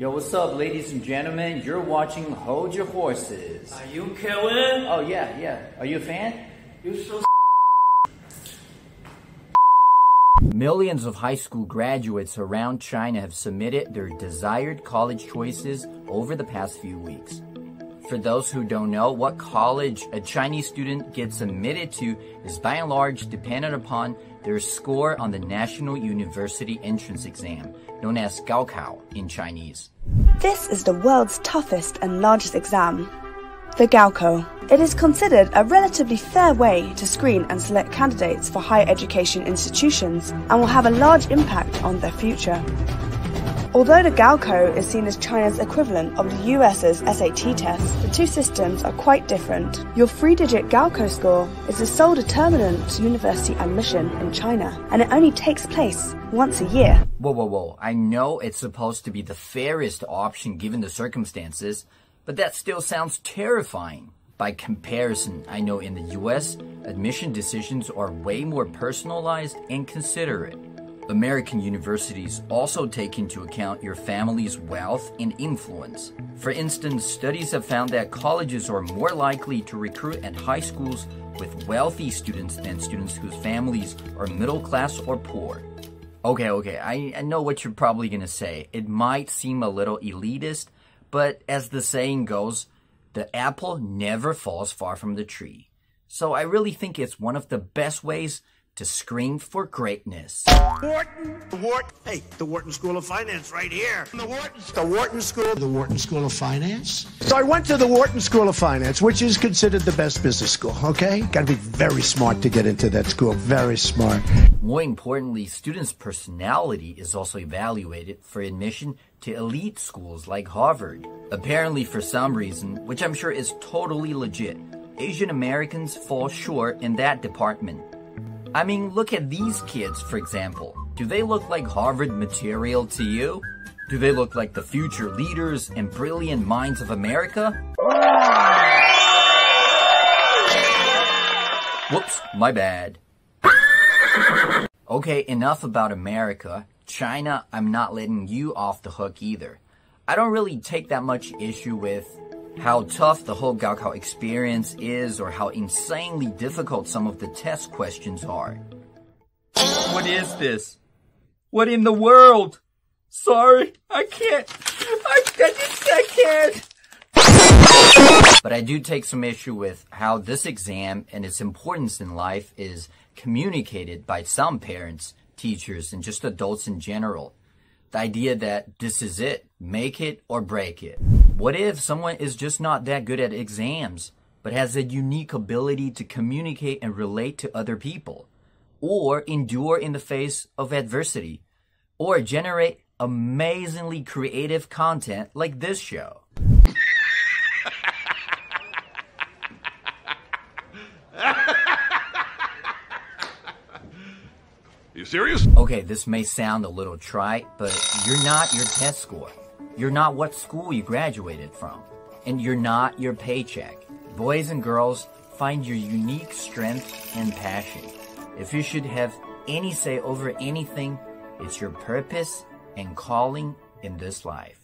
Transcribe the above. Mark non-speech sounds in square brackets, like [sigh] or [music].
Yo, what's up, ladies and gentlemen? You're watching Hold Your Horses. Are you Kevin? Oh, yeah, yeah. Are you a fan? You so Millions of high school graduates around China have submitted their desired college choices over the past few weeks. For those who don't know, what college a Chinese student gets admitted to is by and large dependent upon their score on the National University Entrance Exam, known as Gaokao in Chinese. This is the world's toughest and largest exam, the Gaokao. It is considered a relatively fair way to screen and select candidates for higher education institutions and will have a large impact on their future. Although the Gaokao is seen as China's equivalent of the US's SAT test, the two systems are quite different. Your three-digit Gaokao score is the sole determinant to university admission in China, and it only takes place once a year. Whoa, whoa, whoa. I know it's supposed to be the fairest option given the circumstances, but that still sounds terrifying. By comparison, I know in the US, admission decisions are way more personalized and considerate. American universities also take into account your family's wealth and influence. For instance, studies have found that colleges are more likely to recruit at high schools with wealthy students than students whose families are middle class or poor. Okay, okay, I, I know what you're probably gonna say. It might seem a little elitist, but as the saying goes, the apple never falls far from the tree. So I really think it's one of the best ways to scream for greatness. Wharton, the Wharton, hey, the Wharton School of Finance right here. The Wharton, the Wharton School, the Wharton School of Finance. So I went to the Wharton School of Finance, which is considered the best business school. Okay, got to be very smart to get into that school. Very smart. More importantly, students' personality is also evaluated for admission to elite schools like Harvard. Apparently, for some reason, which I'm sure is totally legit, Asian Americans fall short in that department. I mean, look at these kids, for example. Do they look like Harvard material to you? Do they look like the future leaders and brilliant minds of America? Whoops, my bad. Okay, enough about America. China, I'm not letting you off the hook either. I don't really take that much issue with how tough the whole Gaokao experience is or how insanely difficult some of the test questions are. What is this? What in the world? Sorry, I can't. I, I just, I can't. But I do take some issue with how this exam and its importance in life is communicated by some parents, teachers, and just adults in general. The idea that this is it, make it or break it. What if someone is just not that good at exams, but has a unique ability to communicate and relate to other people? Or endure in the face of adversity? Or generate amazingly creative content like this show? [laughs] You serious? Okay, this may sound a little trite, but you're not your test score. You're not what school you graduated from. And you're not your paycheck. Boys and girls, find your unique strength and passion. If you should have any say over anything, it's your purpose and calling in this life.